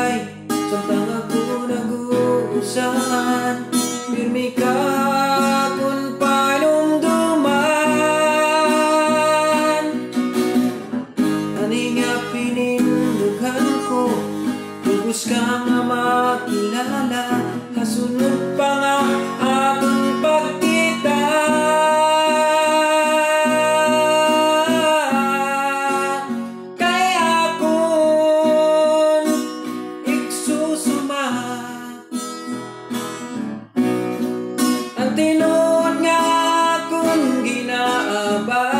sampai Samtang ako nag-uusahan by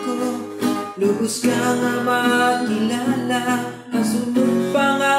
pinindugan ko Lubos ka nga makilala. Ang sunod pa nga